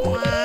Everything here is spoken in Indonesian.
Wow.